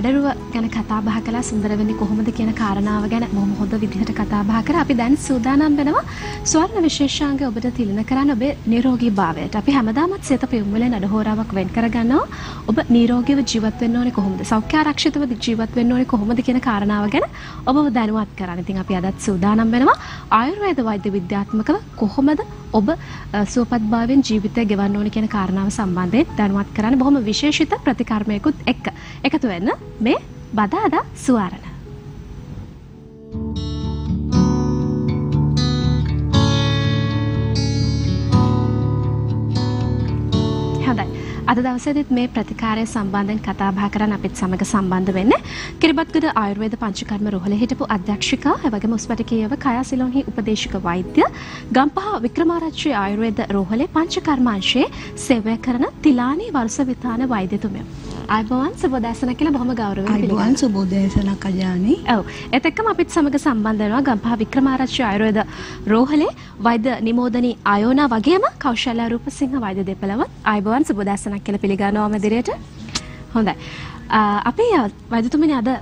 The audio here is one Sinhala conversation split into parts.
අරුණේ හැඩරුව ගැන කතා බහ කළා සුන්දර වෙන්නේ කොහොමද කියන කාරණාව ගැන බොහොම හොඳ විදිහට කතා බහ කරා. අපි දැන් සූදානම් වෙනවා ස්වර්ණ විශේෂාංග ඔබට තිලන කරන්න ඔබේ නිරෝගී භාවයට. අපි හැමදාමත් සිත පෙම් වල නඩහෝරාවක් වෙන් කරගන්නවා. ඔබ නිරෝගීව ජීවත් වෙන්න ඕනේ කොහොමද? සෞඛ්‍ය ආරක්ෂිතව ජීවත් වෙන්න ඕනේ කොහොමද කියන කාරණාව ගැන ඔබව දැනුවත් කරන්න. ඉතින් අපි අදත් සූදානම් වෙනවා ආයුර්වේද වෛද්‍ය විද්‍යාත්මකව කොහොමද ඔබ සුවපත්භාවයෙන් ජීවිතය ගෙවන්න ඕනේ කියන කාරණාව සම්බන්ධයෙන් දැනුවත් කරන්න බොහොම විශේෂිත ප්‍රතිකර්මයකුත් එක්ක එකතු වෙන්න මේ බදාදා සුවාරණ. හොඳයි. අද දවසේදීත් මේ ප්‍රතිකාරය සම්බන්ධයෙන් කතා බහ කරන්න අපිත් සමග සම්බන්ධ වෙන්නේ කිරිබත්ගොඩ ආයුර්වේද පංචකර්ම රෝහලේ හිටපු අධ්‍යක්ෂිකා එවැගේම උස්පටිකේයව කයා සිලොන්හි උපදේශක වෛද්‍ය ගම්පහ වික්‍රමාරච්චි ආයුර්වේද රෝහලේ පංචකර්මාංශයේ සේවය කරන තිලානී වර්ෂවිතාන වෛද්‍යතුමිය. අයිබෝවන් සුබෝදෑසන කියලා බොහොම ගෞරවයෙන්. අයිබෝවන් සුබෝදෑසනක් අජානි. ඔව්. ඒත් එක්කම අපිත් සමග සම්බන්ධ වෙනවා ගම්පහ වික්‍රමාරච්චි ආයුර්වේද රෝහලේ වෛද්‍ය නිමෝදනී ආයෝනා වගේම කෞශල්‍ය රූපසිංහ වෛද්‍ය දෙපළවත් අයිබෝවන් සුබෝදෑසනක් කියලා පිළිගන්නවා මෙදිරියට. හොඳයි. අපි වෛද්‍යතුමනි අද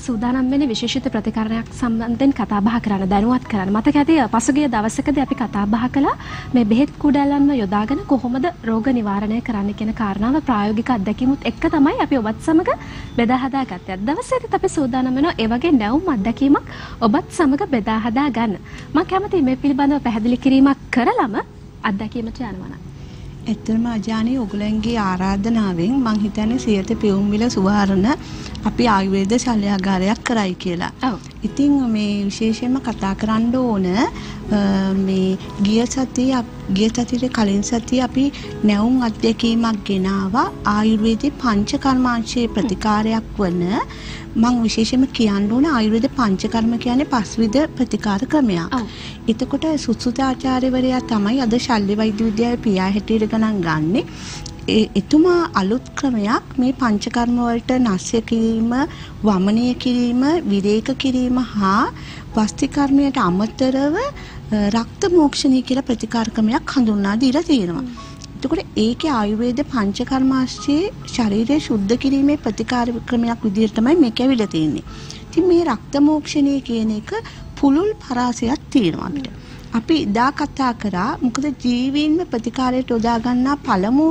සූදානම් වෙන විශේෂිත ප්‍රතිකරණයක් සම්බන්ධයෙන් කතා බහ කරන්න දැනුවත් කරන්න. මතක ඇති පසුගිය දවසකදී අපි කතා බහ කළා මේ බෙහෙත් කුඩැල්ලන්ව යොදාගෙන කොහොමද රෝග නිවාරණය කරන්න කියන කාරණාව ප්‍රායෝගික අත්දැකීමුත් එක්ක තමයි අපි ඔබත් සමග බෙදා හදාගත්තේ. අද දවසේදීත් අපි සූදානම් වෙනවා ඒ වගේ නැවුම් අත්දැකීමක් ඔබත් සමග බෙදා හදා ගන්න. මම කැමතියි මේ පිළිබඳව පැහැදිලි කිරීමක් කරලම අත්දැකීමට යනවා නම්. ඇත්තම අජානී ඔගලන්ගේ ආරාධනාවෙන් මං හිතන්නේ සියත පෙවුම්විල සුවාරණ අපි ආයුර්වේද ශල්‍යාගාරයක් කරයි කියලා. ඔව්. ඉතින් මේ විශේෂයෙන්ම කතා කරන්න ඕන මේ ගිය සතිය ගිය සතියේ කලින් සතිය අපි නැවුම් අධ්‍යක්ීමක් ගෙනාවා ආයුර්වේදයේ පංචකර්මාංශයේ ප්‍රතිකාරයක් වන මං විශේෂයෙන්ම කියන්න ඕන ආයුර්වේද පංචකර්ම කියන්නේ පස්විධ ප්‍රතිකාර ක්‍රමයක්. එතකොට සුසුතාචාර්යවරයා තමයි අද ශල්්‍ය වෛද්‍ය විද්‍යාවේ පියා හැටියට ගණන් ගන්නේ. එතුමා අලුත් ක්‍රමයක් මේ පංචකර්ම වලට නස්ය කිරීම, වමනය කිරීම, විරේක කිරීම හා වස්තිකර්මයට අමතරව රක්ත මෝක්ෂණී කියලා ප්‍රතිකාර ක්‍රමයක් හඳුන්වා දීලා තියෙනවා. එතකොට ඒකේ ආයුර්වේද පංචකර්මාශ්‍රයේ ශරීරය සුද්ධ කිරීමේ ප්‍රතිකාර ක්‍රමයක් විදිහට තමයි මේක ඇවිල්ලා තියෙන්නේ. ඉතින් මේ රක්ත මෝක්ෂණය කියන එක පුළුල් පරාසයක් තියෙනවා අපිට. අපි එදා කතා කරා මොකද ජීවීන්ව ප්‍රතිකාරයට යොදා ගන්නා පළමු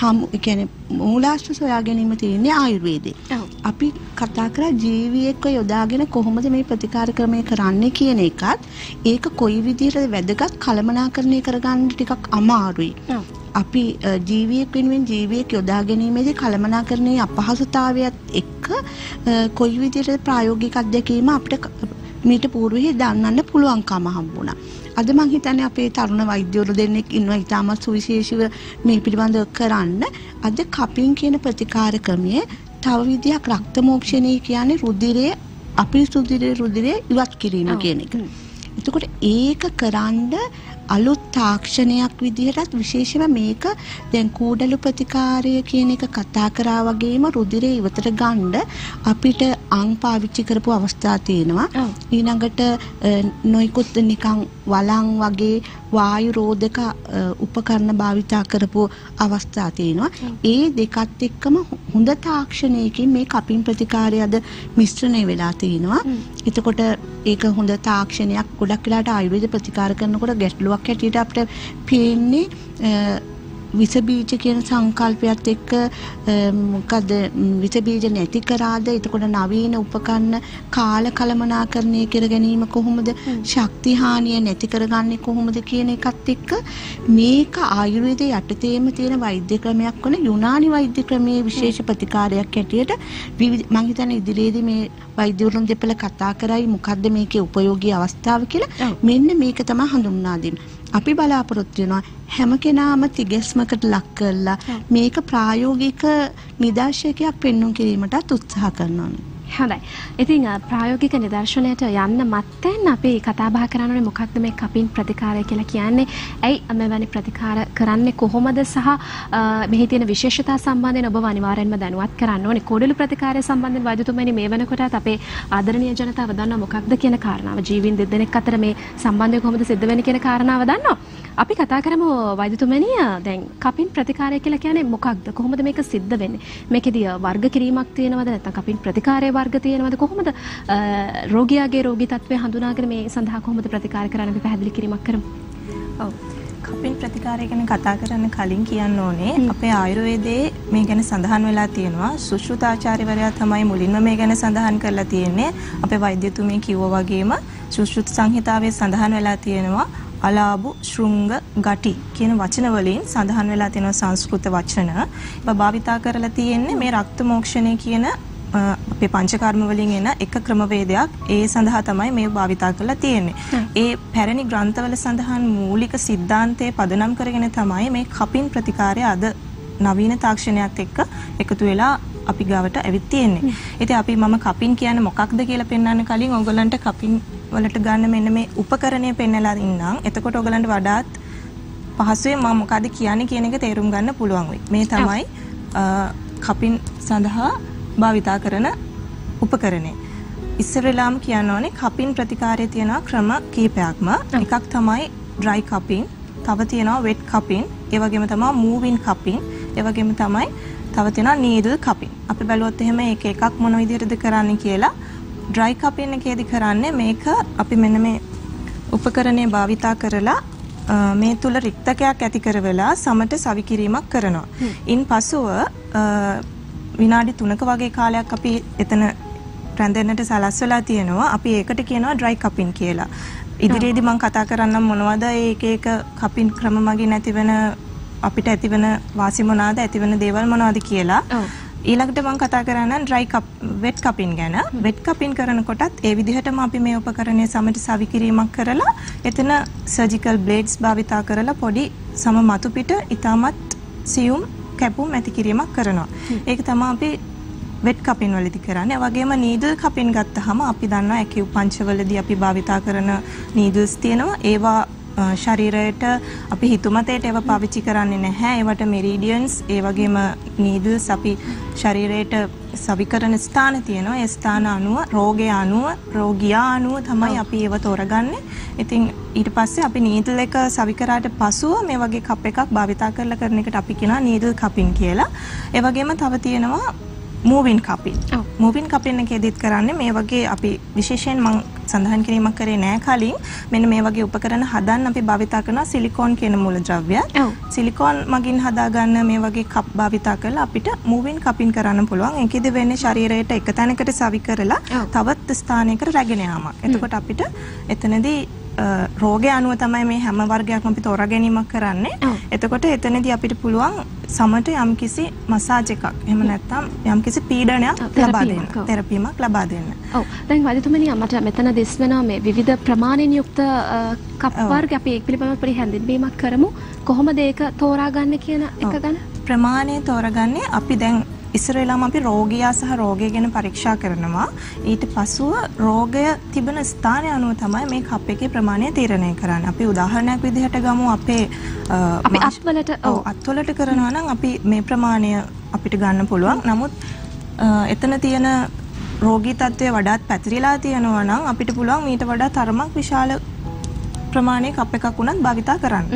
හමු කියන්නේ මූලාශ්‍ර සොයා ගැනීම තියෙන්නේ ආයුර්වේදේ. අපි කතා කරා ජීවියෙක්ව යොදාගෙන කොහොමද මේ ප්‍රතිකාර ක්‍රමය කරන්නේ කියන එකත් ඒක කොයි විදිහටද වැදගත් කළමනාකරණය කරගන්න ටිකක් අමාරුයි. අපි ජීවියෙක් වෙනුවෙන් ජීවියෙක් යොදා ගැනීමේදී කළමනාකරණයේ අපහසුතාවයත් එක්ක කොයි විදිහට ප්‍රායෝගික අත්දැකීම අපිට මීට పూర్වෙහි දන්නන්න පුළුවන්කම හම්බුණා. අද මං හිතන්නේ අපේ තරුණ වෛද්‍යවරු දෙන්නෙක් ඉන්නවා ඉතාමත් සුවිශේෂීව මේ පිළිබඳව කරන්න. අද කපින් කියන ප්‍රතිකාර ක්‍රමයේ තව විදියක් රක්ත මෝක්ෂණය කියන්නේ රුධිරයේ අපිරිසුදු රුධිරය ඉවත් කිරීම කියන එක. එතකොට ඒක කරන්න අලුත් තාක්ෂණයක් විදිහටත් විශේෂම මේක දැන් කූඩලු ප්‍රතිකාරය කියන එක කතා කරා වගේම රුධිරය ඉවතට ගන්න අපිට අං පාවිච්චි කරපු අවස්ථා තියෙනවා. ඊළඟට නොයිකුත් නිකන් වලං වගේ වායු රෝධක උපකරණ භාවිතා කරපු අවස්ථා තියෙනවා. ඒ දෙකත් එක්කම හොඳ තාක්ෂණයකින් මේ කපින් ප්‍රතිකාරය අද මිශ්‍රණය වෙලා තිනවා එතකොට ඒක හොඳ තාක්ෂණයක් ගොඩක් වෙලාට ආයුර්වේද ප්‍රතිකාර කරනකොට ගැටලුවක් හැටියට අපිට පේන්නේ විස බීජ කියන සංකල්පයත් එක්ක මොකද විස බීජ නැති කරාද? එතකොට නවීන උපකරණ කාල කළමනාකරණය කර ගැනීම කොහොමද? ශක්ති හානිය නැති කරගන්නේ කොහොමද කියන එකත් එක්ක මේක ආයුර්වේද යටතේම තියෙන වෛද්‍ය ක්‍රමයක් වන යුනානි වෛද්‍ය ක්‍රමයේ විශේෂ ප්‍රතිකාරයක් හැටියට මම හිතන්නේ ඉදිරියේදී මේ වෛද්‍යවරුන් දෙපළ කතා කරයි මොකද්ද මේකේ උපයෝගී අවස්ථාව කියලා මෙන්න මේක තමයි හඳුන්වා දෙන්නේ අපි බලාපොරොත්තු වෙනවා හැම කෙනාම තිගැස්මකට ලක් කරලා මේක ප්‍රායෝගික නිදර්ශකයක් පෙන්වුම් කිරීමටත් උත්සාහ කරනවා. හොඳයි. ඉතින් අ, ප්‍රායෝගික නිදර්ශනයට යන්න මත්තෙන් අපි කතා බහ කරන්නේ මොකක්ද මේ කපින් ප්‍රතිකාරය කියලා කියන්නේ? ඇයි මෙවැනි ප්‍රතිකාර කරන්නේ කොහොමද සහ අ, මෙහි තියෙන විශේෂතා සම්බන්ධයෙන් ඔබව අනිවාර්යෙන්ම දැනුවත් කරන්න ඕනේ. කොඩලු ප්‍රතිකාරය සම්බන්ධයෙන් වෛද්‍යතුමනි මේ වෙනකොටත් අපේ ආදරණීය ජනතාව දන්නවා මොකක්ද කියන කාරණාව. ජීවීන් දෙදෙනෙක් අතර මේ සම්බන්ධය කොහොමද සිද්ධ වෙන්නේ කියන කාරණාව දන්නවා. අපි කතා කරමු වෛද්‍යතුමනි දැන් කපින් ප්‍රතිකාරය කියලා කියන්නේ මොකක්ද? කොහොමද මේක සිද්ධ වෙන්නේ? මේකෙදී වර්ග කිරීමක් තියෙනවද නැත්නම් කපින් ප්‍රතිකාරයේ වර්ග තියෙනවද? කොහොමද රෝගියාගේ රෝගී තත්ත්වය හඳුනාගෙන මේ සඳහා කොහොමද ප්‍රතිකාර කරන්න අපි පැහැදිලි කිරීමක් කරමු. ඔව්. කපින් ප්‍රතිකාරය ගැන කතා කරන්න කලින් කියන්න ඕනේ අපේ ආයුර්වේදයේ මේ ගැන සඳහන් වෙලා තියෙනවා සුශ්‍රුතාචාර්යවරයා තමයි මුලින්ම මේ ගැන සඳහන් කරලා තියෙන්නේ අපේ වෛද්‍යතුමිය කිව්වා වගේම සුශ්‍රුත සංහිතාවේ සඳහන් වෙලා තියෙනවා අලාබු ශෘංග ගටි කියන වචන වලින් සඳහන් වෙලා තියෙන සංස්කෘත වචන භාවිතා කරලා තියෙන්නේ මේ රක්ත මෝක්ෂණය කියන අපේ පංචකර්ම වලින් එන එක ක්‍රමවේදයක් ඒ සඳහා තමයි මේ භාවිතා කරලා තියෙන්නේ. ඒ පැරණි ග්‍රන්ථවල සඳහන් මූලික સિદ્ધාන්තයේ පදනම් කරගෙන තමයි මේ කපින් ප්‍රතිකාරය අද නවීන තාක්ෂණයත් එක්ක එකතු වෙලා අපි ගාවට ඇවිත් තියෙන්නේ. ඉතින් අපි මම කපින් කියන්නේ මොකක්ද කියලා පෙන්වන්න කලින් ඕගොල්ලන්ට කපින් වලට ගන්න මෙන්න මේ උපකරණය පෙන්නලා ඉන්නම්. එතකොට ඕගොල්ලන්ට වඩාත් පහසුවෙන් මම මොකද්ද කියන්නේ කියන එක තේරුම් ගන්න පුළුවන් වෙයි. මේ තමයි කපින් සඳහා භාවිතා කරන උපකරණය. ඉස්සරලාම කියන්න ඕනේ කපින් ප්‍රතිකාරයේ තියෙන ක්‍රම කීපයක්ම. එකක් තමයි dry cupping, තව තියෙනවා wet cupping, ඒ වගේම තමයි moving cupping, ඒ වගේම තමයි තව තියෙනවා needle cupping. අපි බැලුවොත් එහෙම එක එකක් මොන විදිහටද කරන්නේ කියලා dry cupping එකේදී කරන්නේ මේක අපි මෙන්න මේ උපකරණය භාවිතා කරලා මේ තුල රික්තකයක් ඇති කරවලා සමට සවි කිරීමක් කරනවා. ඉන් පසුව විනාඩි 3ක වගේ කාලයක් අපි එතන රැඳෙන්නට සලස්වලා තියෙනවා. අපි ඒකට කියනවා dry cupping කියලා. ඉදිරියේදී මම කතා කරන්නම් මොනවද ඒක ඒක කපින් ක්‍රම මගින් ඇතිවෙන අපිට ඇතිවෙන වාසි මොනවාද ඇතිවෙන දේවල් මොනවද කියලා. ඔව්. ඊළඟට මම කතා කරන්නම් dry cup wet cupping ගැන. wet cupping කරනකොටත් ඒ විදිහටම අපි මේ උපකරණය සමට සවි කිරීමක් කරලා එතන surgical blades භාවිතා කරලා පොඩි සම මතු පිට ඊටමත් සියුම් කැපුම් ඇති කිරීමක් කරනවා. ඒක තමයි අපි වෙට් කපින් වලදී කරන්නේ. ඒ වගේම නීඩල් කපින් ගත්තාම අපි දන්නවා ඇකියු පංචවලදී අපි භාවිතා කරන නීඩල්ස් තියෙනවා. ඒවා අ, ශරීරයට අපි හිතුමතේට ඒවා පාවිච්චි කරන්නේ නැහැ. ඒවට මෙරිඩියන්ස් ඒ වගේම නීඩල්ස් අපි ශරීරයට සවි කරන ස්ථාන තියෙනවා. ඒ ස්ථාන අනුව රෝගය අනුව රෝගියා අනුව තමයි අපි ඒව තෝරගන්නේ. ඉතින් ඊට පස්සේ අපි නීඩල් එක සවි කරාට පසුව මේ වගේ කප් එකක් භාවිතා කරලා කරන එකට අපි කියනවා නීඩල් කපින් කියලා. ඒ වගේම තව තියෙනවා මූවින් කපින්. මූවින් කපින් එකේදීත් කරන්නේ මේ වගේ අපි විශේෂයෙන් මම සඳහන් කිරීමක් කරේ නෑ කලින් මෙන්න මේ වගේ උපකරණ හදන්න අපි භාවිතා කරන සිලිකෝන් කියන මූලද්‍රව්‍ය. සිලිකෝන් මගින් හදාගන්න මේ වගේ කප් භාවිතා කරලා අපිට මූවින් කපින් කරන්න පුළුවන්. ඒකෙදි වෙන්නේ ශරීරයට එක තැනකට සවි කරලා ඔව්. තවත් ස්ථානයකට රැගෙන යාමක්. එතකොට අපිට එතනදී රෝගය අනුව තමයි මේ හැම වර්ගයක්ම අපි තෝරා ගැනීමක් කරන්නේ. එතකොට එතනදී අපිට පුළුවන් සමට යම්කිසි මසාජ් එකක් එහෙම නැත්නම් යම්කිසි පීඩනයක් ලබා දෙන්න. තෙරපීමක්, ලබා දෙන්න. ඔව් දැන් වෛද්‍යතුමනි මට මෙතන දිස් වෙනවා මේ විවිධ ප්‍රමාණයෙන් යුක්ත කප්. වර්ග අපි ඒක පිළිබඳව පොඩි හැඳින්වීමක් කරමු කොහොමද ඒක තෝරාගන්න කියන එක. ගැන ප්‍රමාණය තෝරගන්නේ අපි දැන් ඉස්සර වෙලාම අපි රෝගියා සහ රෝගය ගැන පරීක්ෂා කරනවා. ඊට පසුව රෝගය තිබෙන ස්ථානය අනුව තමයි මේ කප් එකේ ප්‍රමාණය තීරණය කරන්නේ. අපි උදාහරණයක් විදිහට ගමු අපේ අපි අත්වලට ඔව් අත්වලට කරනවා නම් අපි මේ ප්‍රමාණය අපිට ගන්න පුළුවන්. නමුත් එතන තියෙන රෝගී තත්ත්වය වඩාත් පැතිරිලා තියෙනවා නම් අපිට පුළුවන් මීට වඩා තරමක් විශාල ප්‍රමාණයක කප් එකක් උනත් භාවිතා කරන්න.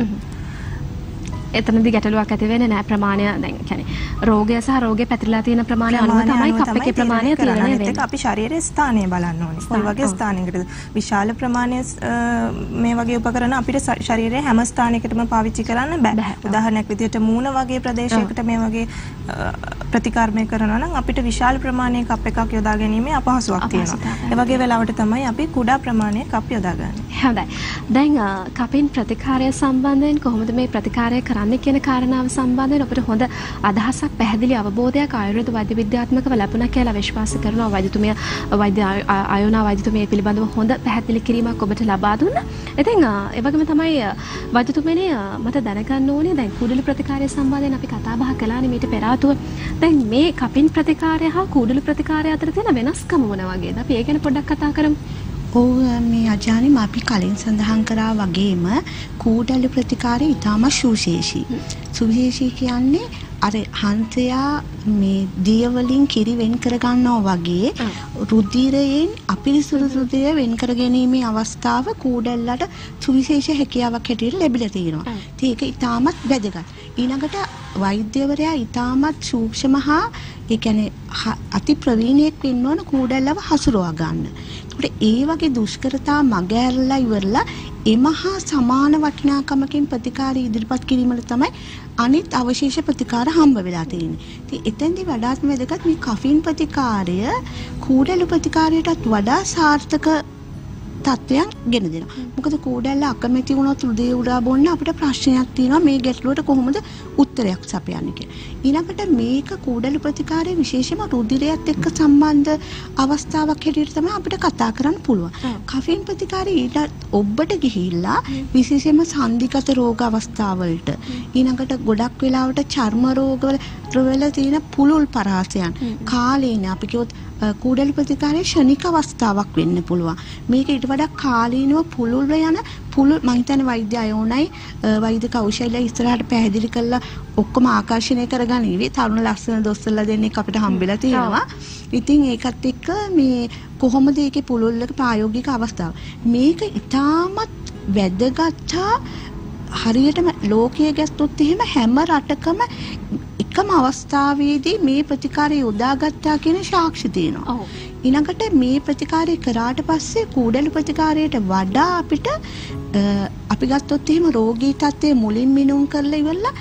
එතනදි ගැටලුවක් ඇති වෙන්නේ නැහැ ප්‍රමාණය දැන් කියන්නේ රෝගය සහ රෝගේ පැතිරලා තියෙන ප්‍රමාණය අනුව තමයි කප් එකේ ප්‍රමාණය. තීරණය වෙන්නේ. අපි ශරීරයේ ස්ථානය බලන්න ඕනේ. කොයි වගේ. ස්ථානයකටද විශාල ප්‍රමාණය මේ වගේ උපකරණ අපිට ශරීරයේ හැම ස්ථානයකටම පාවිච්චි කරන්න බෑ. උදාහරණයක් විදිහට මූණ වගේ ප්‍රදේශයකට මේ වගේ ප්‍රතිකර්මය කරනවා නම් අපිට විශාල ප්‍රමාණයක කප් එකක් යොදා ගැනීමේ අපහසුාවක් තියෙනවා. ඒ වගේ වෙලාවට තමයි අපි කුඩා ප්‍රමාණයක කප් යොදාගන්නේ. හොඳයි. දැන් කපින් ප්‍රතිකාරය සම්බන්ධයෙන් කොහොමද මේ ප්‍රතිකාරය කරන්න කරන්න කියන කාරණාව සම්බන්ධයෙන් අපිට හොඳ අදහසක් පැහැදිලි අවබෝධයක් ආයුර්වේද වෛද්‍ය විද්‍යාත්මකව ලැබුණා කියලා විශ්වාස කරනවා වෛද්‍යතුමිය වෛද්‍ය ආයෝනා වෛද්‍යතුමිය පිළිබඳව හොඳ පැහැදිලි කිරීමක් ඔබට ලබා දුන්නා. ඉතින් ඒ වගේම තමයි වෛද්‍යතුමියනේ මට දැනගන්න ඕනේ දැන් කුඩලු ප්‍රතිකාරය සම්බන්ධයෙන් අපි කතා බහ කළානේ මීට පෙර ආතුව. දැන් මේ කපින් ප්‍රතිකාරය හා කුඩලු ප්‍රතිකාරය අතර තියෙන වෙනස්කම මොන වගේද? අපි ඒ ගැන පොඩ්ඩක් කතා කරමු. ඔව් මේ අජානි අපි කලින් සඳහන් කරා වගේම කූඩලු ප්‍රතිකාරය ඉතාම සුවිශේෂී. සුවිශේෂී කියන්නේ අර හන්සයා මේ දියවලින් කිරි වෙන් කරගන්නවා වගේ රුධිරයෙන් අපිරිසුදු රුධිරය වෙන් කර ගැනීමේ අවස්ථාව කූඩල්ලට සුවිශේෂ හැකියාවක් හැටියට ලැබිලා තියෙනවා. ඉතින් ඒක ඉතාමත් වැදගත්. ඊළඟට වෛද්‍යවරයා ඉතාමත් සූක්ෂම හා ඒ කියන්නේ අති ප්‍රවීණයෙක් වෙන්න ඕන කූඩල්ලව හසුරවා ගන්න. ඒකට ඒ වගේ දුෂ්කරතා මග ඇරලා ඉවරලා එමහා සමාන වටිනාකමකින් ප්‍රතිකාර ඉදිරිපත් කිරීමට තමයි අනිත් අවශේෂ ප්‍රතිකාර හම්බ වෙලා තියෙන්නේ. ඉතින් එතෙන්දී වඩාත්ම වැදගත් මේ කෆින් ප්‍රතිකාරය කූඩලු ප්‍රතිකාරයටත් වඩා සාර්ථක තත්ත්වයන් ගෙන දෙනවා. මොකද කූඩැල්ල අකමැති වුණොත් රුධිර උරා බොන්න අපිට ප්‍රශ්නයක් තියෙනවා මේ ගැටලුවට කොහොමද උත්තරයක් සපයන්නේ කියලා. ඊළඟට මේක කූඩැලු ප්‍රතිකාරයේ විශේෂම රුධිරයත් එක්ක සම්බන්ධ අවස්ථාවක් හැටියට තමයි අපිට කතා කරන්න පුළුවන්. කෆින් ප්‍රතිකාරය ඊට ඔබට ගිහිල්ලා විශේෂයෙන්ම සන්ධිගත රෝග අවස්ථාවලට ඊළඟට ගොඩක් වෙලාවට චර්ම රෝගවල වල තියෙන පුළුල් පරාසයන් කාලේන අපි කිව්වොත් කූඩලි ප්‍රතිකාරයේ ෂණික අවස්ථාවක් වෙන්න පුළුවන්. මේක ඊට වඩා කාලීනව පුළුල්ව යන පුළුල් මං හිතන්නේ වෛද්‍ය අයෝනයි වෛද්‍ය කෞශල්‍ය ඉස්සරහට පැහැදිලි කරලා ඔක්කොම ආකර්ෂණය කරගනිවි. තරුණ ලස්සන දොස්තරලා දෙන්නෙක් අපිට හම්බෙලා තියෙනවා. ඉතින් ඒකත් එක්ක මේ කොහොමද ඒකේ පුළුල්ලක ප්‍රායෝගික අවස්ථාව. මේක ඉතාමත් වැදගත් හරියටම ලෝකයේ ගැස්තොත් එහෙම හැම රටකම එකම අවස්ථාවේදී මේ ප්‍රතිකාරය යොදාගත්තා කියන සාක්ෂි තියෙනවා. ඊළඟට මේ ප්‍රතිකාරය කරාට පස්සේ කූඩලු ප්‍රතිකාරයට වඩා අපිට අපි ගත්තොත් එහෙම රෝගී තත්ත්වය මුලින් මිනුම් කරලා ඉවරලා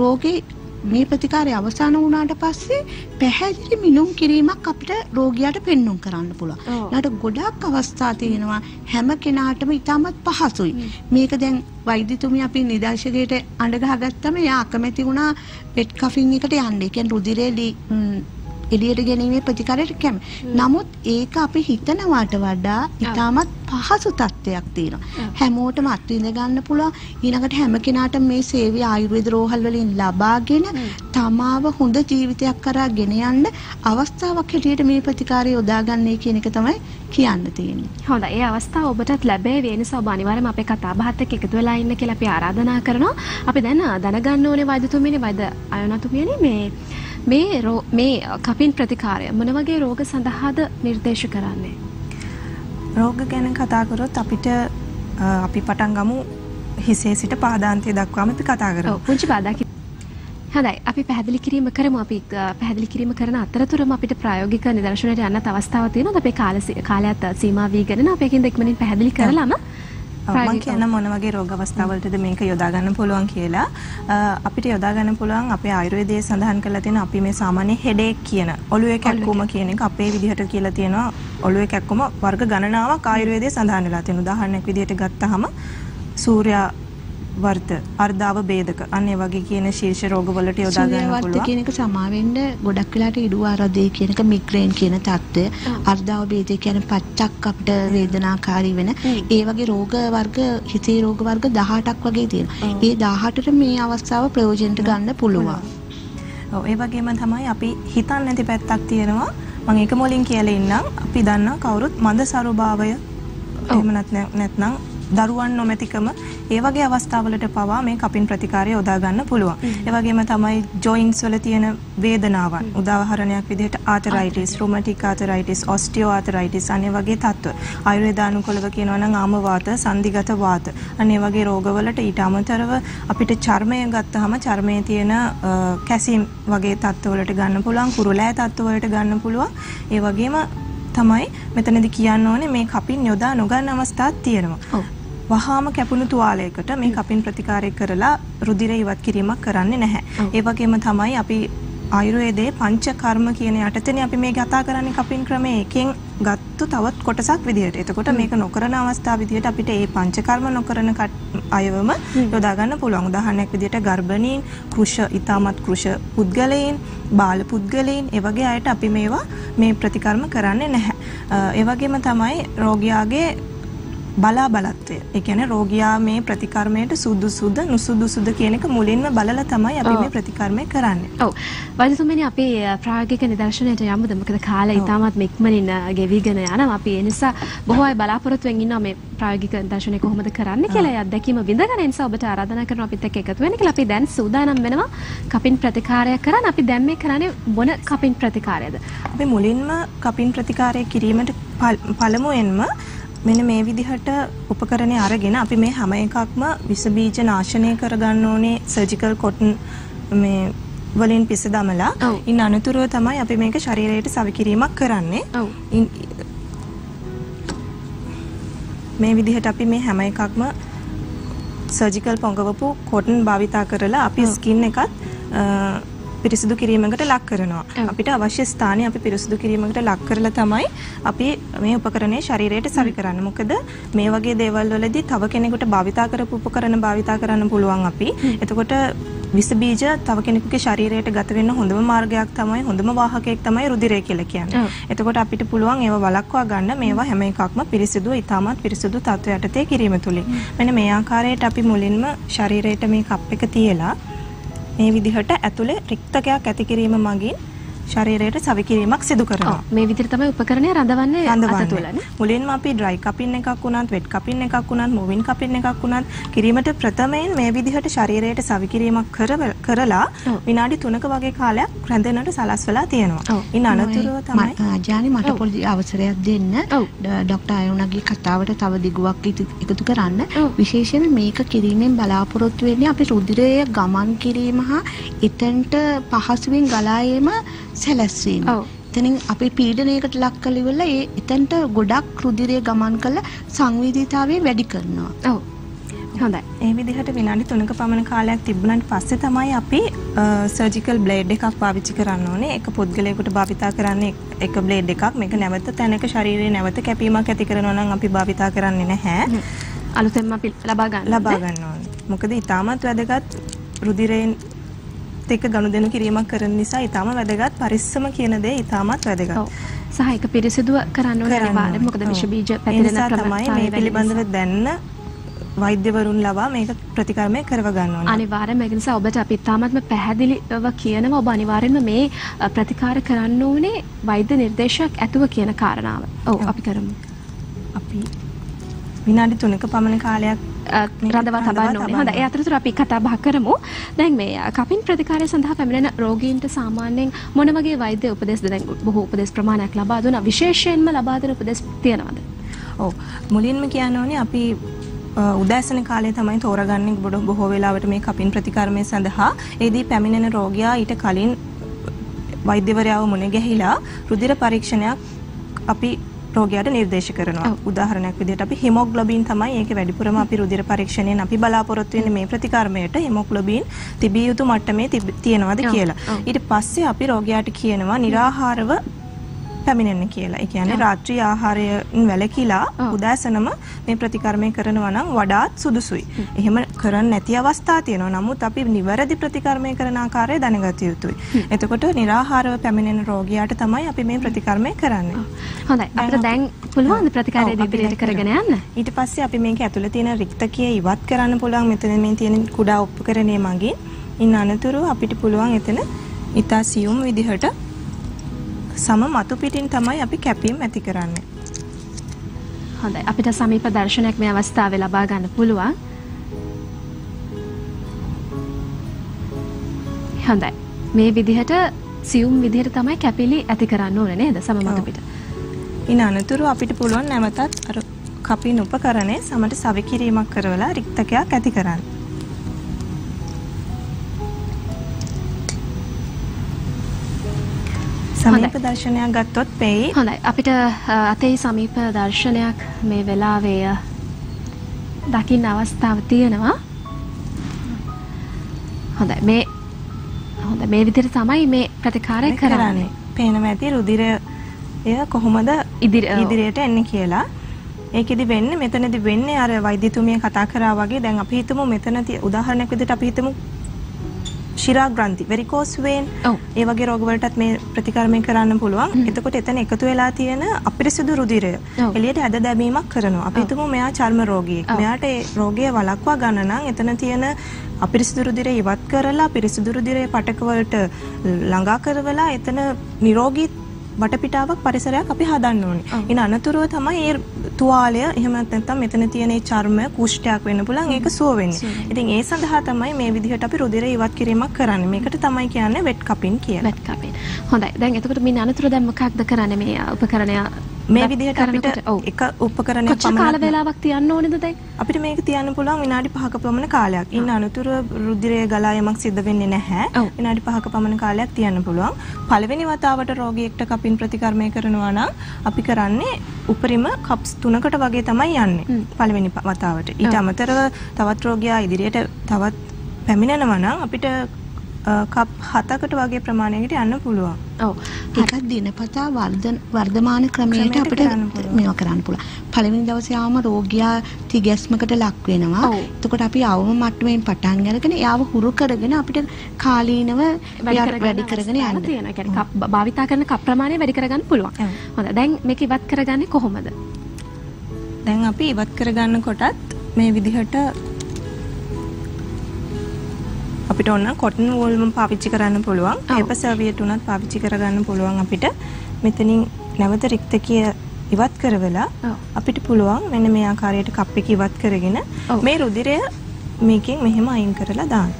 රෝගේ මේ ප්‍රතිකාරය අවසන් වුණාට පස්සේ පැහැදිලි මිනුම් කිරීමක් අපිට රෝගියාට පෙන්눔 කරන්න පුළුවන්. ඊට ගොඩක් අවස්ථා තියෙනවා හැම කෙනාටම ඉතාමත් පහසුයි. මේක දැන් වෛද්‍යතුමිය අපි නිදර්ශකයට අඬ ගහගත්තම එයා අකමැති වුණා පෙට් කෆින් එකට යන්න. ඒ කියන්නේ රුධිරේ එළියට ගැනීමේ ප්‍රතිකාරයට කැම. නමුත් ඒක අපි හිතනවාට වඩා ඉතාමත් පහසු තත්ත්වයක් තියෙනවා. හැමෝටම අත්විඳ ගන්න පුළුවන්. ඊළඟට හැම කෙනාටම මේ සේවය ආයුර්වේද රෝහල් වලින් ලබාගෙන තමාව හොඳ ජීවිතයක් කරා ගෙන යන්න අවස්ථාවක් හැටියට මේ ප්‍රතිකාරය යොදාගන්නේ කියන එක තමයි කියන්න තියෙන්නේ. හොඳයි. ඒ අවස්ථාව ඔබටත් ලැබේ. ඒ නිසා ඔබ අනිවාර්යයෙන්ම අපේ කතා බහත් එක්ක එකතු වෙලා ඉන්න කියලා අපි ආරාධනා කරනවා. අපි දැන් දැනගන්න ඕනේ වෛද්‍යතුමියනේ වෛද්‍ය අයනතුමියනේ මේ මේ මේ කපින් ප්‍රතිකාරය මොන වගේ රෝග සඳහාද නිර්දේශ කරන්නේ? රෝග ගැන කතා කරොත් අපිට අපි පටන් ගමු හිසේ සිට පාදාන්තය දක්වාම අපි කතා කරමු. පුංචි බාධා හොඳයි අපි පැහැදිලි කිරීම කරමු අපි පැහැදිලි කිරීම කරන අතරතුරම අපිට ප්‍රායෝගික නිදර්ශනයට යන්නත් අවස්ථාවක් තියෙනවා. අපේ කාලයත් සීමා වීගෙන අපේකින් දෙකමනින් පැහැදිලි කරලාම මම කියන මොන වගේ රෝග අවස්ථාවලටද මේක යොදා ගන්න පුළුවන් කියලා. අපිට යොදා ගන්න පුළුවන් අපේ ආයුර්වේදයේ සඳහන් කරලා තියෙන අපි මේ සාමාන්‍ය හෙඩේක් කියන ඔළුවේ. කැක්කුම කියන එක අපේ විදිහට කියලා තියෙනවා. ඔළුවේ කැක්කුම වර්ග ගණනාවක් ආයුර්වේදයේ සඳහන් වෙලා තියෙනවා. උදාහරණයක් විදිහට ගත්තාම සූර්යා වර්ධ අර්ධාව බේදක අන්න ඒ වගේ කියන ශීර්ෂ රෝගවලට යොදා ගන්න පුළුවන්. වර්ධ කියන එක සමා වෙන්න ගොඩක් වෙලාට ඉඩුව ආරදේ කියන එක මිග්‍රේන් කියන தত্ত্বය අර්ධාව බේදේ කියන පච්චක් අපිට වේදනාකාරී වෙන ඒ වගේ රෝග වර්ග හිතේ රෝග වර්ග 18ක් වගේ තියෙනවා. ඒ 18ට මේ අවස්ථාව ප්‍රයෝජනට ගන්න පුළුවන්. ඔව් ඒ වගේම තමයි අපි හිතන්නේ නැති පැත්තක් තියෙනවා. මම ඒක මුලින් කියලා ඉන්නම්. අපි දන්නා කවුරුත් මද සරුභාවය එහෙම නැත්නම් දරුවන් නොමැතිකම ඒ වගේ අවස්ථාවලට පවා මේ කපින් ප්‍රතිකාරය යොදා ගන්න පුළුවන්. ඒ වගේම තමයි ජොයින්ට්ස් වල තියෙන වේදනාවන් උදාහරණයක් විදිහට arthritis, rheumatic arthritis, osteo arthritis අනේ වගේ තත්ත්ව. ආයුර්වේදානුකූලව කියනවා නම් ආම වාත, සන්ධිගත වාත. අනේ වගේ රෝගවලට ඊට අමතරව අපිට චර්මය ගත්තාම චර්මයේ තියෙන කැසීම් වගේ තත්ත්වවලට ගන්න පුළුවන්, කුරුලෑ තත්ත්වවලට ගන්න පුළුවන්. ඒ වගේම තමයි මෙතනදි කියන්න ඕනේ මේ කපින් යොදා නොගන්න අවස්ථාවක් තියෙනවා. වහාම කැපුණු තුවාලයකට මේ කපින් ප්‍රතිකාරය කරලා රුධිරය ඉවත් කිරීමක් කරන්නේ නැහැ. ඒ වගේම තමයි අපි ආයුර්වේදයේ පංච කර්ම කියන යටතේනේ අපි මේ කතා කරන්නේ කපින් ක්‍රමයේ එකෙන් ගත්තු තවත් කොටසක් විදිහට. එතකොට මේක නොකරන අවස්ථා විදිහට අපිට මේ පංච කර්ම නොකරන අයවම යොදා ගන්න පුළුවන්. උදාහරණයක් විදිහට ගර්භණීන්, කෘෂ, ඊ타මත් කෘෂ පුද්ගලයන්, බාල පුද්ගලයන්, ඒ වගේ අයට අපි මේවා මේ ප්‍රතිකර්ම කරන්නේ නැහැ. ඒ වගේම තමයි රෝගියාගේ බලාබලත්වය. ඒ කියන්නේ රෝගියා මේ ප්‍රතිකර්මයට සුදුසුද නුසුදුසුද කියන එක මුලින්ම බලලා තමයි අපි මේ ප්‍රතිකර්මය කරන්නේ. ඔව්. වෛද්‍යතුමනි අපි ප්‍රායෝගික නිදර්ශනයට යමුද? මොකද කාලය ඉතාමත් ඉක්මනින් ගෙවිගෙන යනවා. අපි ඒ නිසා බොහෝ අය බලාපොරොත්තු වෙමින් ඉන්නවා මේ ප්‍රායෝගික නිදර්ශනය කොහොමද කරන්නේ කියලා. ඒ අත්දැකීම විඳගෙන නිසා ඔබට ආරාධනා කරනවා අපිත් එක්ක එකතු වෙන්න කියලා. අපි දැන් සූදානම් වෙනවා කපින් ප්‍රතිකාරය කරන්න. අපි දැන් මේ කරන්නේ මොන කපින් ප්‍රතිකාරයද? අපි මුලින්ම කපින් ප්‍රතිකාරය කිරීමට පළමුවෙන්ම මෙන්න මේ විදිහට උපකරණය අරගෙන අපි මේ හැම එකක්ම විස බීජ නාශනය කරගන්න ඕනේ. සර්ජිකල් කොටන් මේ වලින් පිස දමලා ඉන් අනතුරුව තමයි අපි මේක ශරීරයට සවිකිරීමක් කරන්නේ. මේ විදිහට අපි මේ හැම එකක්ම සර්ජිකල් පොඟවපු කොටන් භාවිතා කරලා අපි ස්කින් එකත් පිරිසිදු කිරීමකට ලක් කරනවා. අපිට අවශ්‍ය ස්ථානය අපි පිරිසිදු කිරීමකට ලක් කරලා තමයි අපි මේ උපකරණය ශරීරයට සවි කරන්නේ. මොකද මේ වගේ දේවල් වලදී තව කෙනෙකුට භාවිතා කරපු උපකරණ භාවිතා කරන්න පුළුවන් අපි. එතකොට විස බීජ තව කෙනෙකුගේ ශරීරයට ගත වෙන්න හොඳම මාර්ගයක් තමයි හොඳම වාහකයක් තමයි රුධිරය කියලා කියන්නේ. එතකොට අපිට පුළුවන් ඒව වළක්වා ගන්න මේවා හැම එකක්ම පිරිසිදු ඉතාමත් පිරිසිදු තත්ත්වයටතේ කිරීම තුලින්. මෙන්න මේ ආකාරයට අපි මුලින්ම ශරීරයට මේ කප් එක තියලා මේ විදිහට ඇතුලේ රික්තකයක් ඇති කිරීම මගින් ශරීරයට සවි කිරීමක් සිදු කරනවා. මේ විදිහට තමයි උපකරණය රඳවන්නේ අත තුලනේ. මුලින්ම අපි ඩ්‍රයි කපින් එකක් වුණත්, වෙට් කපින් එකක් වුණත්, මූවින් කපින් එකක් වුණත් කිරීමට ප්‍රථමයෙන් මේ විදිහට ශරීරයට සවි කිරීමක් කරලා විනාඩි 3ක වගේ කාලයක් රැඳෙන්නට සලස්වලා තියෙනවා. ඉන් අනතුරුව තමයි ආජානි මට පොඩි අවසරයක් දෙන්න. ડોක්ටර් අයුණගේ කතාවට තව දිගුවක් එකතු කරන්න. විශේෂයෙන් මේක කිරීමෙන් බලාපොරොත්තු වෙන්නේ අපි රුධිරය ගමන් කිරීම හා එතනට පහසුවෙන් ගලා ඒම සැලැස්වීම. එතනින් අපි පීඩනයකට ලක් කළ ඉවරලා ඒ එතනට ගොඩක් රුධිරය ගමන් කළ සංවේදීතාවය වැඩි කරනවා. ඔව්. හොඳයි. ඒ විදිහට විනාඩි 3ක පමණ කාලයක් තිබුණාට පස්සේ තමයි අපි සර්ජිකල් බ්ලේඩ් එකක් පාවිච්චි කරන්න ඕනේ. එක පුද්ගලයෙකුට භාවිතා කරන්නේ එක බ්ලේඩ් එකක්. මේක නැවත තැනක ශරීරයේ නැවත කැපීමක් ඇති කරනවා නම් අපි භාවිතා කරන්නේ නැහැ. අලුතෙන්ම අපි ලබා ගන්න. ලබා ගන්න ඕනේ. මොකද ඊටමත් වැදගත් රුධිරයෙන් එක්ක ගනුදෙනු කිරීමක් කරන නිසා ඊටම වැදගත් පරිස්සම කියන දේ ඊටමත් වැදගත්. සහ ඒක පිරිසිදුව කරන්න ඕනේ අනිවාර්යයෙන්. මොකද විෂ බීජ පැතිරෙන තමයි මේ පිළිබඳව දැන්න වෛද්‍යවරුන් ලබා මේක ප්‍රතිකර්මය කරව ගන්න ඕනේ. අනිවාර්යයෙන්ම ඒක නිසා ඔබට අපි තාමත්ම පැහැදිලිව කියනවා ඔබ අනිවාර්යයෙන්ම මේ ප්‍රතිකාර කරන්න ඕනේ වෛද්‍ය නිර්දේශයක් ඇතුව කියන කාරණාව. ඔව් අපි කරමු. අපි විනාඩි 3ක පමණ කාලයක් රඳවා තබන්න ඕනේ. හොඳයි. ඒ අතරතුර අපි කතා බහ කරමු. දැන් මේ කපින් ප්‍රතිකාරය සඳහා පැමිණෙන රෝගීන්ට සාමාන්‍යයෙන් මොන වගේ වෛද්‍ය උපදෙස්ද දැන් බොහෝ උපදෙස් ප්‍රමාණයක් ලබා දුනා. විශේෂයෙන්ම ලබා දෙන උපදෙස් තියනවාද? ඔව්. මුලින්ම කියන්න ඕනේ අපි උදෑසන කාලේ තමයි තෝරගන්නේ බොහෝ වෙලාවට මේ කපින් ප්‍රතිකර්මය සඳහා. ඒදී පැමිණෙන රෝගියා ඊට කලින් වෛද්‍යවරයාව මුණ ගැහිලා රුධිර පරීක්ෂණයක් අපි රෝගයාට නිර්දේශ කරනවා. උදාහරණයක් විදිහට අපි හිමොග්ලොබින් තමයි ඒක වැඩිපුරම අපි රුධිර පරීක්ෂණයෙන් අපි බලාපොරොත්තු වෙන්නේ මේ ප්‍රතිකර්මයට හිමොග්ලොබින් තිබිය යුතු මට්ටමේ තියනවාද කියලා. ඊට පස්සේ අපි රෝගයාට කියනවා निराහාරව පැමිණෙන්න කියලා. ඒ කියන්නේ රාත්‍රී ආහාරයෙන් වැළකීලා උදෑසනම මේ ප්‍රතිකර්මය කරනවා නම් වඩාත් සුදුසුයි. එහෙම කරන්නේ නැති අවස්ථා තියෙනවා. නමුත් අපි නිවැරදි ප්‍රතිකර්මය කරන ආකාරය දැනගත යුතුයි. එතකොට निराහාරව පැමිණෙන රෝගියාට තමයි අපි මේ ප්‍රතිකර්මය කරන්නේ. හොඳයි. අපිට දැන් පුළුවන් ප්‍රතිකාරය ඉදිරියට කරගෙන යන්න. ඊට පස්සේ අපි මේක ඇතුළේ තියෙන රික්තකය ඉවත් කරන්න පුළුවන් මෙතන මේ තියෙන කුඩා උපකරණය මගින්. ඉන් අනතුරුව අපිට පුළුවන් එතන ඉතා සියුම් විදිහට සම මතු පිටින් තමයි අපි කැපීම් ඇති කරන්නේ. හොඳයි. අපිට සමීප දර්ශනයක් මේ අවස්ථාවේ ලබා ගන්න පුළුවන්. හොඳයි. මේ විදිහට සියුම් විදිහට තමයි කැපිලි ඇති කරන්න ඕනේ නේද? සම මතු පිට. ඉන් අනතුරු අපිට පුළුවන් නැවතත් අර කපින් උපකරණය සමට සවි කිරීමක් කරවලා රික්තකයක් ඇති කරන්න. සමීප දර්ශනයක් ගත්තොත් පෙයි. හොඳයි. අපිට අතේ සමීප දර්ශනයක් මේ වෙලාවේ දකින්න අවස්ථාව තියෙනවා. හොඳයි. මේ හොඳ මේ විදිහට තමයි මේ ප්‍රතිකාරය කරන්නේ. පේනම ඇති රුධිරය කොහොමද. ඉදිරියට එන්නේ කියලා. ඒකෙදි වෙන්නේ මෙතනදි වෙන්නේ අර වෛද්‍යතුමිය කතා කරා වගේ දැන් අපි හිතමු මෙතන උදාහරණයක් විදිහට අපි හිතමු ශිරා ග්‍රන්ථි වෙරිකෝස් වේන්. ඒ වගේ රෝගවලටත් මේ ප්‍රතිකර්මය කරන්න පුළුවන්. එතකොට එතන එකතු වෙලා තියෙන අපිරිසිදු රුධිරය ඔව්. එළියට ඇද දැමීමක් කරනවා. අපි ඔව්. හිතමු මෙයා චර්ම රෝගියෙක්. ඔව්. මෙයාට ඒ රෝගය වළක්වා ගන්න නම් එතන තියෙන අපිරිසිදු රුධිරය ඉවත් කරලා පිරිසිදු රුධිරය පටක වලට ළඟා කරවලා එතන නිරෝගී වටපිටාවක් පරිසරයක් අපි හදන්න ඕනේ. ඉන අනතුරුව තමයි ඒ තුවාලය එහෙම නැත්නම් මෙතන තියෙන චර්මය කුෂ්ඨයක් වෙන්න පුළුවන් ඒක සුව වෙන්නේ. ඉතින් ඒ සඳහා තමයි මේ විදිහට අපි රුධිරය ඉවත් කිරීමක් කරන්නේ. මේකට තමයි කියන්නේ වෙට් කපින් කියලා. Wet cupping. හොඳයි. දැන් එතකොට මින් අනතුරු දැන් මොකක්ද කරන්නේ මේ උපකරණය මේ විදිහට අපිට. එක උපකරණයක් කොච්චර කාල පමණක් වේලාවක් තියන්න ඕනේද දැන්? අපිට මේක තියන්න පුළුවන් විනාඩි 5ක පමණ කාලයක්. ඉන්න අනතුරුව රුධිරය ගලා යමක් සිද්ධ වෙන්නේ නැහැ. විනාඩි 5ක පමණ කාලයක් තියන්න පුළුවන්. පළවෙනි වතාවට රෝගියෙක්ට කපින් ප්‍රතිකර්මය කරනවා නම් අපි කරන්නේ උපරිම කප්ස් 3කට වගේ තමයි යන්නේ. පළවෙනි වතාවට. ඊට. අමතරව තවත් රෝගියා ඉදිරියට තවත් පැමිණෙනවා නම් අපිට කප් 7කට වගේ ප්‍රමාණයකට යන්න පුළුවන්. ඔව්. ඒකත් දිනපතා වර්ධමාන ක්‍රමයට අපිට. මේවා කරන්න පුළුවන්. පළවෙනි දවසේ ආවම රෝගියා තිගැස්මකට ලක් වෙනවා. එතකොට අපි අවම මට්ටමින් පටන් අරගෙන එයාව හුරු කරගෙන අපිට කාලීනව වැඩි කරගෙන යන්න. තියෙනවා. කියන්නේ කප් භාවිතා කරන කප් ප්‍රමාණය වැඩි කරගන්න පුළුවන්. හොඳයි. දැන් මේක ඉවත් කරගන්නේ කොහොමද? දැන් අපි ඉවත් කරගන්න කොටත් මේ විදිහට අපිට ඕන කොටන් වෝල්ම පාවිච්චි කරන්න පුළුවන්. පේපර් සර්වියට් උනත් පාවිච්චි කරගන්න පුළුවන් අපිට මෙතනින් නැවත රික්තකිය ඉවත් කරවලා. අපිට පුළුවන් මෙන්න මේ ආකාරයට කප් එක ඉවත් කරගෙන. මේ රුධිරය මේකෙන් මෙහෙම අයින් කරලා දාන්න.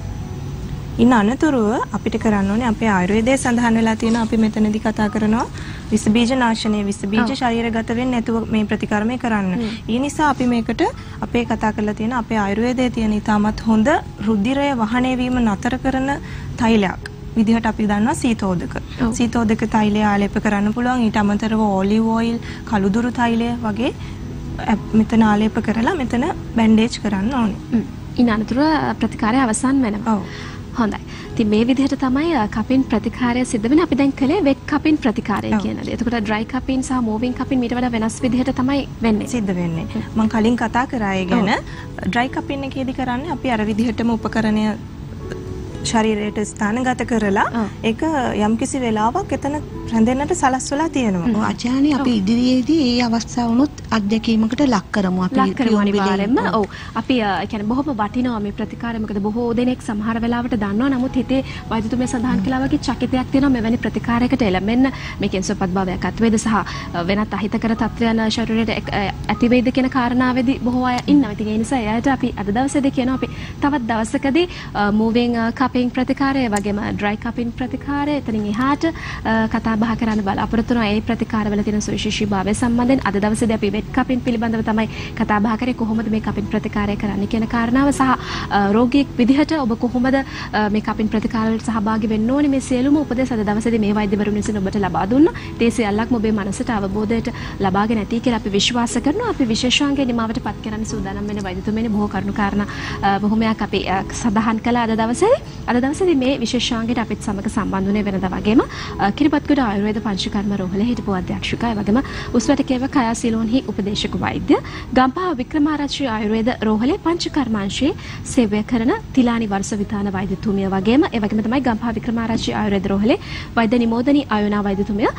ඉන්න අනතුරුව අපිට කරන්න ඕනේ අපේ ආයුර්වේදයේ සඳහන් වෙලා තියෙනවා අපි මෙතනදී කතා කරනවා විස බීජ නාශනය විස බීජ. ශරීරගත වෙන්නේ නැතුව මේ ප්‍රතිකර්මය කරන්න. ඒ නිසා අපි මේකට අපේ කතා කරලා තියෙන අපේ ආයුර්වේදයේ තියෙන ඉතාමත් හොඳ රුධිරය වහනය වීම නතර කරන තෛලයක්. විදිහට අපි දන්නවා සීතෝදක. සීතෝදක තෛලය ආලේප කරන්න පුළුවන්. ඊට අමතරව ඔලිව් ඔයිල්, කළුදුරු තෛලය වගේ මෙතන ආලේප කරලා මෙතන බැන්ඩේජ් කරන්න ඕනේ. ඉන් අනතුරු ප්‍රතිකාරය අවසන් වෙනවා. ඔව්. හොඳයි. ඉතින් මේ විදිහට තමයි කපින් ප්‍රතිකාරය සිද්ධ වෙන්නේ. අපි දැන් කළේ වෙට් කපින් ප්‍රතිකාරය. කියන දේ. එතකොට ඩ්‍රයි කපින් සහ මූවින් කපින් මීට වඩා වෙනස් විදිහට තමයි වෙන්නේ. සිද්ධ වෙන්නේ. මම කලින් කතා කරා ඒ ගැන ඩ්‍රයි කපින් එකේදී කරන්නේ අපි අර විදිහටම උපකරණය ශරීරයට ස්ථානගත කරලා. ඒක යම්කිසි වෙලාවක් එතන රැඳෙන්නට සලස්වලා තියෙනවා. ආචාර්යනි අපි ඉදිරියේදී ඒ අවස්ථාවනොත් අත්දැකීමකට ලක් කරමු අපි ලක් කරමු. අනිවාර්යෙන්ම. ඔව්. අපි කියන්නේ බොහොම වටිනවා මේ ප්‍රතිකාරය. මොකද බොහෝ දෙනෙක් සමහර වෙලාවට දන්නවා. නමුත් හිතේ වෛද්‍යතුමිය සඳහන් කළා වගේ චකිතයක් තියෙනවා මෙවැනි ප්‍රතිකාරයකට එළඹෙන්න මේකෙන් සුවපත් භාවයක් අත්වේද සහ වෙනත් අහිතකර තත්ත්වයන් ශරීරයට අ, ඇතිවේද කියන කාරණාවේදී බොහෝ අය ඉන්නවා. ඉතින් ඒ නිසා එයාට අපි අද දවසේදී කියනවා අපි තවත් දවසකදී මූවිං කපින් ප්‍රතිකාරය ඒ වගේම ඩ්‍රයි කපින් ප්‍රතිකාරය එතනින් එහාට කතා බහ කරන්න බලාපොරොත්තු වෙනවා. ඒ ප්‍රතිකාරවල තියෙන සුවිශේෂීභාවය සම්බන්ධයෙන් අද දවසේදී අපි වෙට් කපින් පිළිබඳව තමයි කතා බහ කරේ කොහොමද මේ කපින් ප්‍රතිකාරය කරන්න කියන කාරණාව සහ අ, රෝගියෙක් විදිහට ඔබ කොහොමද අ, මේ කපින් ප්‍රතිකාරවලට සහභාගී වෙන්න ඕනේ මේ සියලුම උපදෙස් අද දවසේදී මේ වෛද්‍යවරුන් විසින් ඔබට ලබා දුන්නා. ඒ සියල්ලක්ම ඔබේ මනසට අවබෝධයට ලබාගෙන ඇති කියලා අපි විශ්වාස කරනවා. අපි විශේෂාංගයේ නිමාවට පත් කරන්න සූදානම් වෙන වෛද්‍යතුමනි බොහෝ කරුණු කාරණා අ, බොහොමයක් අපි අ, සඳහන් කළා අද දවසේදී. අද දවසේදී මේ විශේෂාංගයට අපිත් සමග සම්බන්ධ වුණේ වෙනදා වගේම අ, කිරිබත්ගොඩ ආයුර්වේද පංචකර්ම රෝහලේ හිටපු අධ්‍යක්ෂක ඒ වගේම උස්වැටකේව කයා සිලෝන්හි උපදේශක වෛද්‍ය ගම්පහ වික්‍රමාරච්චි ආයුර්වේද රෝහලේ පංචකර්මාංශයේ සේවය කරන තිලානි වර්ෂවිතාන වෛද්‍යතුමිය වගේම ඒ වගේම තමයි ගම්පහ වික්‍රමාරච්චි ආයුර්වේද රෝහලේ වෛද්‍ය නිමෝදනී ආයෝනා වෛද්‍යතුමිය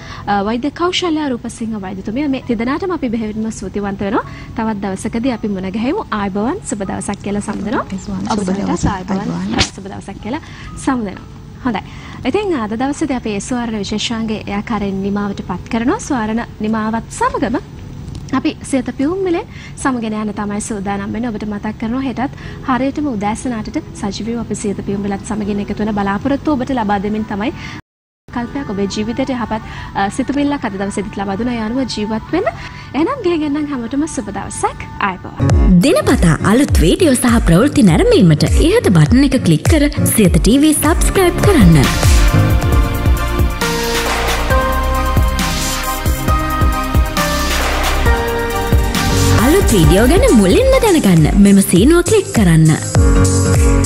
වෛද්‍ය කෞශල්‍ය රූපසිංහ වෛද්‍යතුමිය. මේ තිදෙනාටම අපි බෙහෙවින්ම ස්තුතිවන්ත වෙනවා. තවත් දවසකදී අපි මුණ ගැහෙමු. ආයුබෝවන් සුබ දවසක් කියලා සම්දෙනවා. ඔබට ආයුබෝවන්. සුබ දවසක් කියලා සමුදෙනවා. හොඳයි. ඉතින් අද දවසේදී අපි ඒ ස්වාරණ විශේෂාංගයේ ඒ ආකාරයෙන් නිමාවට පත් කරනවා. ස්වාරණ නිමාවත් සමගම අපි සියත පියුම් මිලෙන් සමගෙන යන තමයි සූදානම් වෙන්නේ. ඔබට මතක් කරනවා හෙටත් හරියටම උදෑසන 8ට සජීවීව අපි සියත පියුම් මිලත් සමගින් එකතු වෙන බලාපොරොත්තු ඔබට ලබා දෙමින් තමයි කල්පයක් ඔබේ ජීවිතයට යහපත් අ, සිතුවිල්ලක් අද දවසේදීත් ලබා දුන ඒ අනුව ජීවත් වෙන්න. එහෙනම් ගෙහෙන් හැමෝටම සුබ දවසක්. ආයුබෝවන්. දිනපතා අලුත් වීඩියෝ සහ ප්‍රවෘත්ති නැරඹීමට ඉහත බටන එක කලික් කර සියත TV සබස්ක්‍රයිබ් කරන්න. අලුත් වීඩියෝ ගැන මුලින්ම දැනගන්න මෙම සීනුව කලික් කරන්න.